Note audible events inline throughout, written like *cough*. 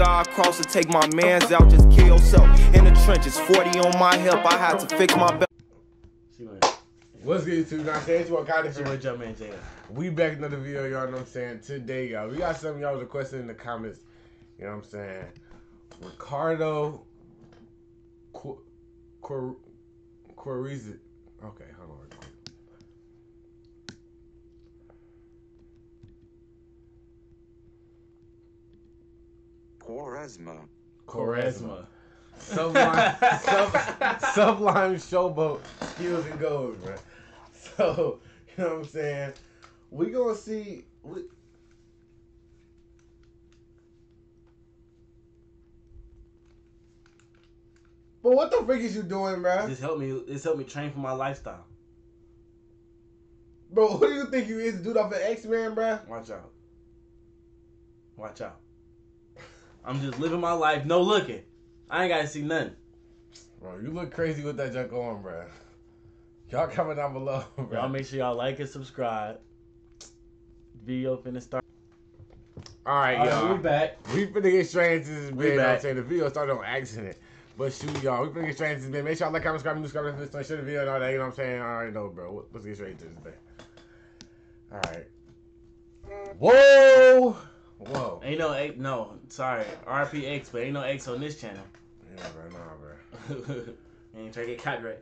sky across to take my mans out. Just kill yourself in the trenches. 40 on my hip, I had to fix my belt. See you What's good, YouTube? Now, saying you what kind of It's your boy Jumpman Jada. We back another video, y'all know what I'm saying. Today, y'all, we got some y'all was requesting in the comments. You know what I'm saying? Ricardo Qu- Qu- Quarizzi. Okay, hold on. Quaresma. Quaresma. *laughs* Sublime, sub, sublime showboat skills and goals, bro. So, *laughs* you know what I'm saying? We gonna see. We, but what the frick is you doing, bro? This helped me. This helped me train for my lifestyle. Bro, who do you think you is, dude off of X Men, bro? Watch out. Watch out. I'm just living my life. No looking. I ain't gotta see nothing. Bro, you look crazy with that junk on, bro. Y'all comment down below, *laughs* bro. Y'all make sure y'all like and subscribe. Video finna start. All right, All y'all. right, we back. We finna get straight into this We video. You know I'm saying the video started on accident. But shoot, y'all, we finna get straight into this video. Make sure y'all like, comment, subscribe, subscribe, subscribe, subscribe, share the video and all that. You know what I'm saying? I already know, bro. Let's get straight into this thing. All right. Whoa! Whoa. Ain't no X. No, sorry. RPX, but ain't no X on this channel. Yeah, bro, nah, bro. *laughs* ain't trying to get copyright.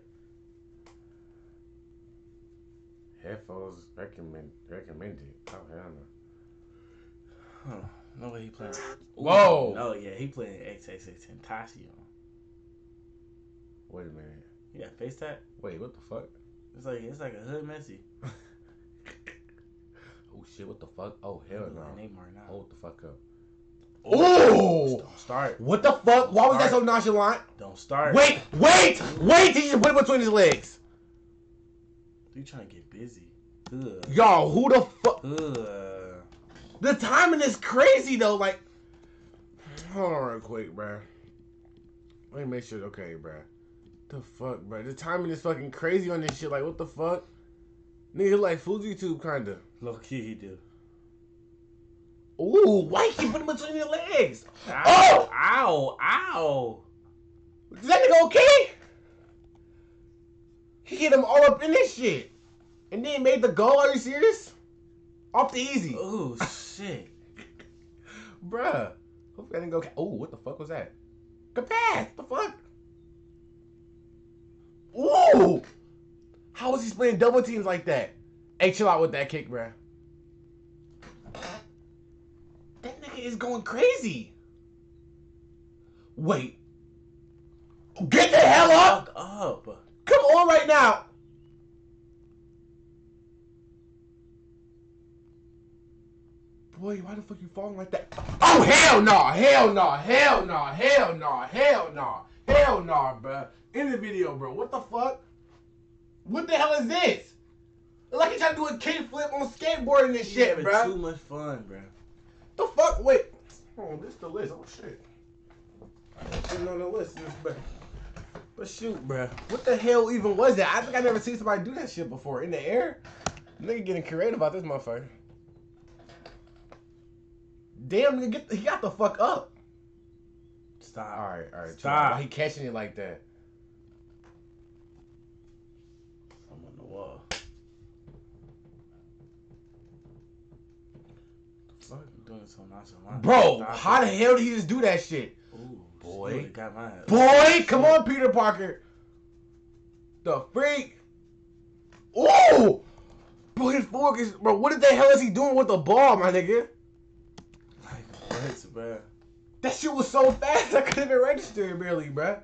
Headphones recommend recommended. Oh hell no. Huh. No way he playing. Whoa. No, yeah, he playing XXX Tentacion. Wait a minute. You got face tap? Wait, what the fuck? It's like it's like a hood messy. *laughs* Shit, what the fuck? Oh hell no. like Hold the fuck up. Oh, Don't start. What the fuck? Why was that so nonchalant? Don't start. Wait, wait, wait! He just put it between his legs. You trying to get busy? Ugh. Y'all, who the fuck? The timing is crazy though. Like, hold on real quick, bruh. Let me make sure. It's okay, bruh. The fuck, bruh. The timing is fucking crazy on this shit. Like, what the fuck? Nigga, like FujiTube kinda. Low key he do. Ooh, why you put him between your legs? Ow! Oh! Ow! Ow! Is that nigga okay? He hit him all up in this shit. And then made the goal. Are you serious? Off the easy. Oh *laughs* shit! Bruh. Hope that didn't go. Oh, what the fuck was that? Good pass. The fuck? Ooh. How is he playing double teams like that? Hey, chill out with that kick, bruh. That nigga is going crazy. Wait. Get the hell up! Up! Come on right now. Boy, why the fuck you falling like that? Oh hell no! Hell no! Hell no! Hell no! Hell no! Hell no, bruh. In the video, bro. What the fuck? What the hell is this? Like you trying to do a kickflip on skateboard and this shit, bro. Too much fun, bro. The fuck? Wait. Oh, this the list. Oh shit. Sitting on the list, this but, but shoot, bro. What the hell even was that? I think I never seen somebody do that shit before in the air. Nigga getting creative about this motherfucker. Damn, nigga, get he got the fuck up. Stop. All right, all right. Stop. Why he catching it like that? I'm on the wall. Fuck, you doing so nonchalant. Bro, Stop how it. the hell did he just do that shit? Ooh, Boy. got my. Boy, come on, Peter Parker. The freak. Ooh! Bro, his fork is. Bro, what the hell is he doing with the ball, my nigga? Like, what, bro? That shit was so fast, I couldn't even register it barely, bro.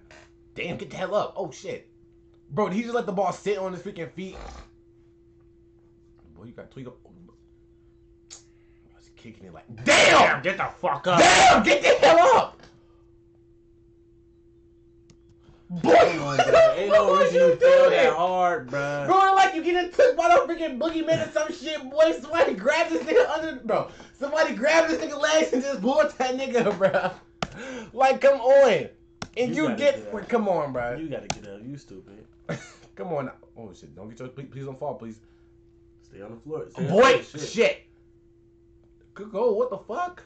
Damn, get the hell up. Oh, shit. Bro, did he just let the ball sit on his freaking feet? Boy, you got tweak up. He's kicking it like. Damn! Get the fuck up! Damn! Get the hell up! Boy, Come on. *laughs* Ain't no what reason you you feel doing? that hard, bro. Bro, like you getting took by the freaking boogeyman or some shit, boy. Somebody grab this nigga under, bro. Somebody grab this nigga legs and just pull that nigga, *laughs* bro. Like, come on. And You you, get, get up. come on, bro. You gotta get up. You stupid. *laughs* come on. Oh shit! Don't get your, please, please don't fall, please. Stay on the floor. Stay on the Boy, floor. shit. Good goal. What the fuck?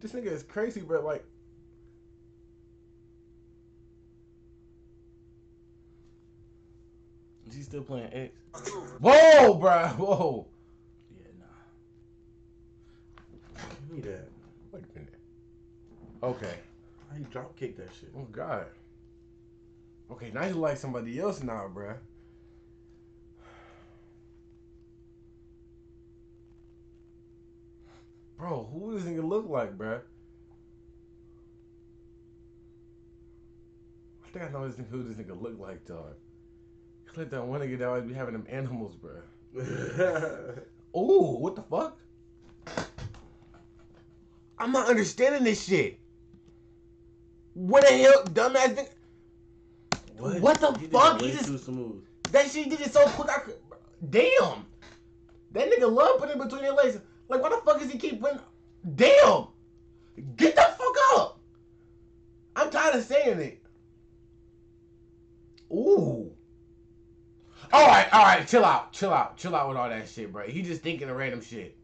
This nigga is crazy, bro. Like, Is he still playing X? whoa, bro, whoa. Yeah, nah. Give me that. Wait a minute. Okay. How you drop kick that shit? Oh God. Okay, now you like somebody else now, bruh. Bro, who does this nigga look like, bruh? I think I know this nigga, who this nigga look like, dog. Click that one nigga that always be having them animals, bruh. *laughs* Ooh, what the fuck? I'm not understanding this shit. What the hell, dumbass nigga? What the He did fuck? it He way just- too smooth. That shit did it so quick. I could, damn. That nigga love putting it between their legs. Like, why the fuck does he keep putting? Damn. Get the fuck up. I'm tired of saying it. Ooh. All right, all right. Chill out, chill out, chill out with all that shit, bro. He just thinking of random shit.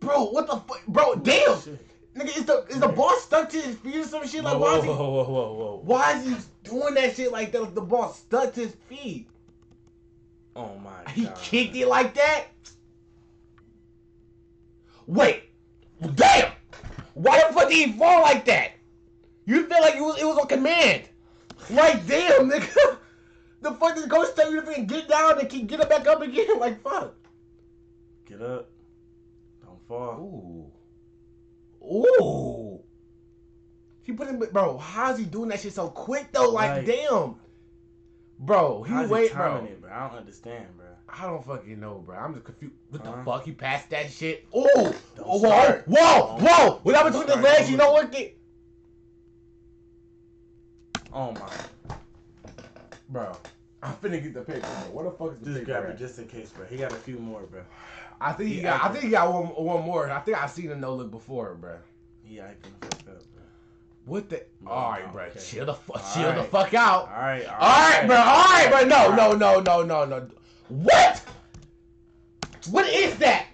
Bro, what the fuck, bro? Damn, Shit. nigga, is the is the ball stuck to his feet or some shit? Like, whoa, why is he? whoa, whoa, whoa, whoa. Why is he doing that shit like that? Like the ball stuck to his feet. Oh my He god. He kicked it like that. Wait, damn! Why the fuck did he fall like that? You feel like it was it was on command? Like damn, nigga. *laughs* The fuck did the coach tell you to get down and keep get it back up again? *laughs* Like fuck. Get up. Don't fall. Ooh. Ooh. He put him, bro. How's he doing that shit so quick though? Like, Like- damn. Bro, he How's he wait, bro. timing it, bro? I don't understand, bro. I don't fucking know, bro. I'm just confused. What Huh? the fuck? He passed that shit. Ooh. Don't Whoa, start. whoa, Don't whoa. Without between the legs, you know what? Get... Oh my. Bro, I'm finna get the paper, bro. What the fuck is the Just paper? grab it just in case, bro. He got a few more, bro. I think he He got. I think he got one, one more. I think I seen a no look before, bro. He acting the fuck up, bro. What the? No, all right, no, bro. okay. Chill the fuck. Chill the fuck out. All right, all All right, bro. All right, bro. No, All no, no, no, no, no. What? What is that?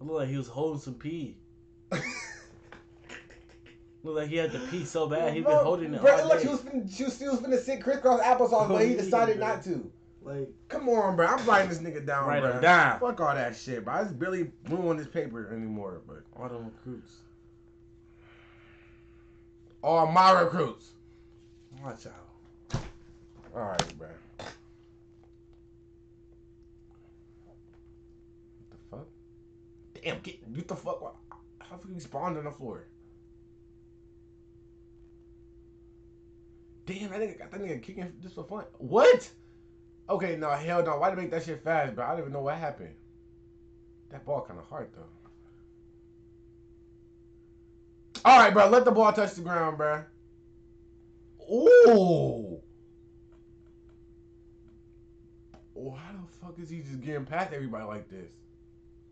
It looked like he was holding some pee. *laughs* Looked like he had to pee so bad. He been holding it Bro, all it looked like day. he was finna, she was, he was finna sit crisscross applesauce, but he Oh, decided not to. Like, Come on, bro. I'm writing this nigga down, Write bro. him down. Fuck all that shit, bro. I just barely move on this paper anymore, but all them recruits. All my recruits. Watch out. All right, bro. What the fuck? Damn, get get the fuck. How the fuck you spawned on the floor? Damn, that nigga got that nigga kicking just for fun. What? Okay, no, hell no. Why they make that shit fast, bro? I don't even know what happened. That ball kind of hard though. All right, bro. Let the ball touch the ground, bro. Ooh. Oh, the fuck is he just getting past everybody like this?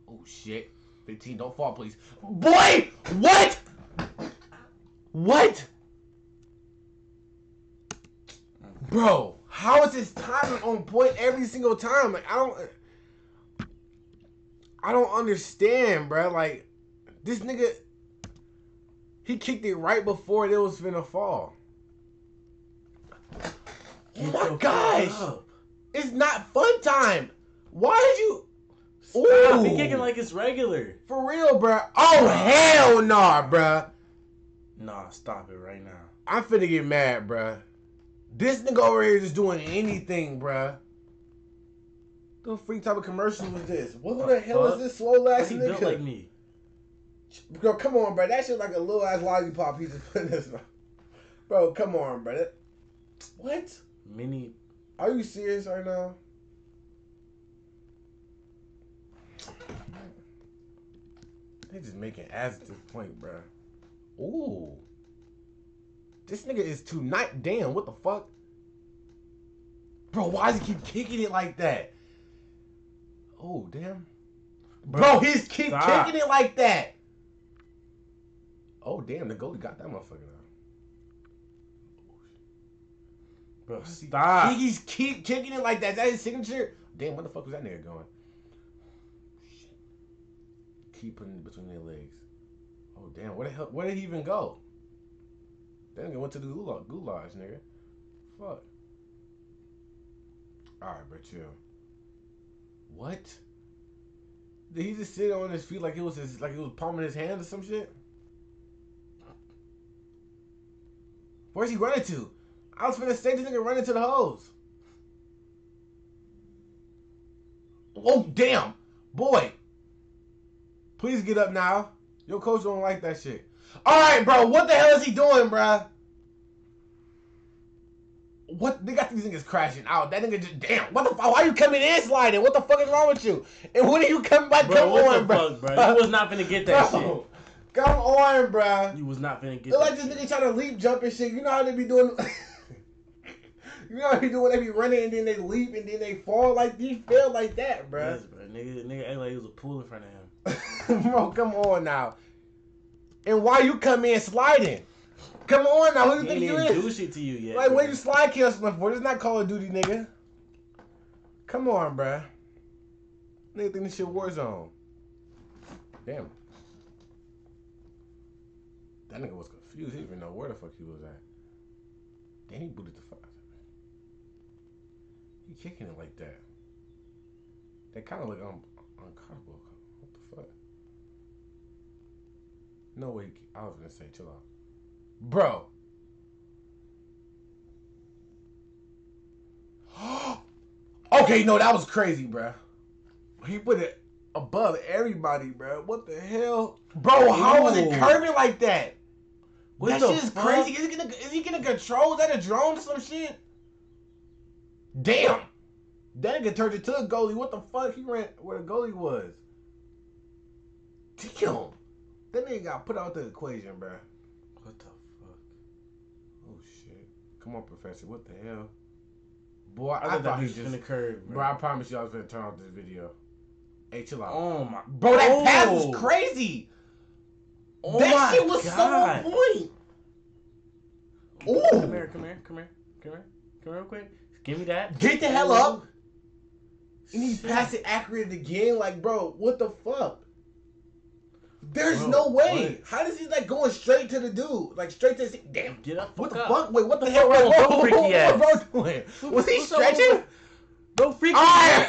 Oh shit. 15, don't fall, please. Boy! What? What? Bro, how is his timing on point every single time? Like I don't I don't understand, bro. Like this nigga he kicked it right before it was finna fall. Oh my gosh! It's not fun time. Why did you Stop. He Ooh. kicking like it's regular. for real, bruh? Oh hell nah, bruh. Nah, stop it right now. I'm finna get mad, bruh. This nigga over here just doing anything, bruh. The freak type of commercial was this? What the hell is this slow ass he built nigga? like me. Bro, come on, bro. That shit like a little ass lollipop he just put in his mouth. Bro, come on, bro. That- What? Mini. Are you serious right now? They just making ass at this point, bro. Ooh. This nigga is too night. Damn, what the fuck? Bro, why does he keep kicking it like that? Oh, damn. Bro, he's keep Stop. kicking it like that. Oh, damn, the goalie got that motherfucker now. Bro, stop. He, he's keep kicking it like that. Is that his signature? Damn, what the fuck was that nigga going? keep putting it between their legs. Oh damn, where the hell where did he even go? That nigga went to the gulag, goulash, nigga. Fuck. Alright, bro, chill. What? Did he just sit on his feet like it was his like he was palming his hand or some shit? Where's he running to? I was finna say this nigga running to the hose. Oh damn, boy! Please get up now. Your coach don't like that shit. All right, bro. What the hell is he doing, bro? What they got these niggas crashing out? That nigga just damn. What the fuck? Why are you coming in sliding? What the fuck is wrong with you? And when are you coming back? Bro, Come what on, the bro. fuck, bro? You was not finna get that *laughs* Bro, Come on, bro. You was not finna get Look that like this nigga trying to leap jump and shit. You know how they be doing. *laughs* you know how they do when they be running and then they leap and then they fall like these fell like that, bro. Yes, bro. Nigga, nigga act like it was a pool in front of him. *laughs* bro, come on now. And why you come in sliding? Come on now, who you He think you is? do shit to you yet. Like, bro. what you slide canceling for? This not Call of Duty, nigga. Come on, bruh. Nigga think this shit Warzone. Damn. That nigga was confused. He didn't even know where the fuck he was at. Then he booted the fuck out of it. He kicking it like that. That kind of look un- uncomfortable. What the fuck? No way. I was gonna say, chill out. Bro. *gasps* okay, no, that was crazy, bro. He put it above everybody, bro. What the hell? Bro, how was it curving like that? What that shit is fuck? crazy. Is he gonna is he gonna control? Is that a drone or some shit? Damn. That nigga turned into a goalie. What the fuck? He ran where the goalie was. Damn. That nigga got put out the equation, bro. What the fuck? Oh shit. Come on, Professor. What the hell? Boy, I, I, thought he was just. finna curve, bro. Bro, I promise you I was gonna turn off this video. Hey, chill out. Oh my. Bro, that pass Oh. was crazy. Oh that shit was God. so on point. Ooh. Come here, come here, come here, come here, come here, real quick. Give me that. Get the hell up. And he passed it accurate again. Like, bro, what the fuck? There's Bro, no way. what? How does he like going straight to the dude? Like straight to the damn. Get up. What the up. fuck? Wait, what the What hell? the fuck Wait, wrong whoa, with whoa, freaky whoa, what bro doing? Was he What's up with stretching? Bro, freaky. Ah! *laughs* Alright.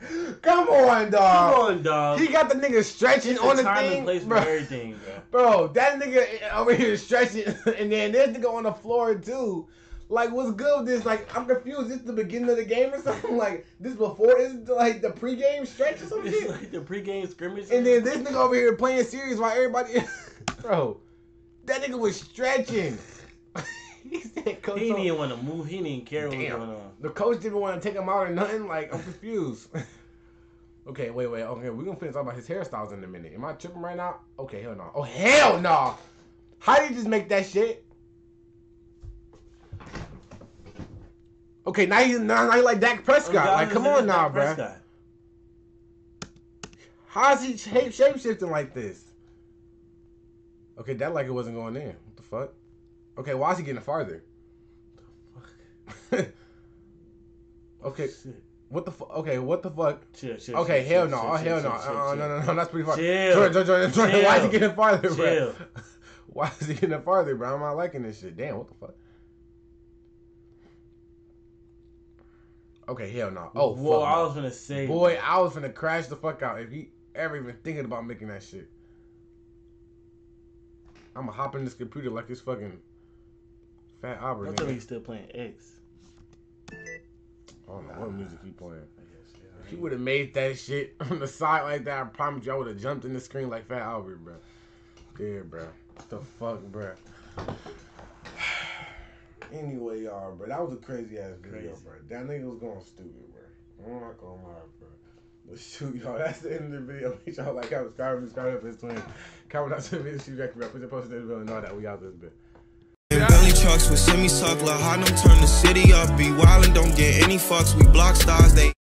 *laughs* Come on, Come dog. on, dog. He got the nigga stretching It's on the time thing. and place for bro. everything, bro. *laughs* Bro, that nigga over here stretching, *laughs* and then this nigga on the floor too. Like, what's good with this? Like, I'm confused. This the beginning of the game or something? Like, this before is like the pregame stretch or some It's like the pregame scrimmage. And then this nigga over here playing serious while everybody, bro, that nigga was stretching. He said, "Coach, he didn't even want to move. He didn't even care what was going on. the coach didn't want to take him out or nothing. Like, I'm confused. *laughs* okay, wait, wait. Okay, we're gonna finish talking about his hairstyles in a minute. Am I tripping right now? Okay, hell no. Oh, hell no. How did you just make that shit? Okay, now you now, now you like Dak Prescott. Oh, like, come on now, Dak bro. Prescott. How's he shape shape shifting like this? Okay, that like it wasn't going in. What the fuck? Okay, why is he getting farther? The *laughs* fuck. okay, Shit. what the fuck? Okay, what the fuck? Chill, chill. Okay, chill, hell no, chill, oh, hell no, chill, uh, chill. no, no, no, that's pretty far. Chill. Jordan, Jordan, Jordan, why is he getting farther, bro? *laughs* Why is he getting farther, bro? I'm not liking this shit. Damn, what the fuck? Okay, hell no. Oh, Whoa, I was gonna say, Boy, I was gonna crash the fuck out if he ever even thinking about making that shit. I'ma hop in this computer like it's fucking Fat Albert. Don't tell me he's still playing X. I don't know what music he playing. I guess. If he would have made that shit on the side like that, I promise you I would have jumped in the screen like Fat Albert, bro. Yeah, bro. What the fuck, bro? anyway, y'all, bro, that was a crazy ass video, Crazy. bro. That nigga was going stupid, bro. I'm not gonna lie, bro. But shoot, y'all, that's the end of the video. Make sure y'all like, comment, subscribe, subscribe up his twin. Comment out to the video, shoot, back, bro. Put your post in the video and all that. We out this bit. Trucks with semi suckler, Harlem turn the city up. Be wildin', don't get any fucks. We block stars, they.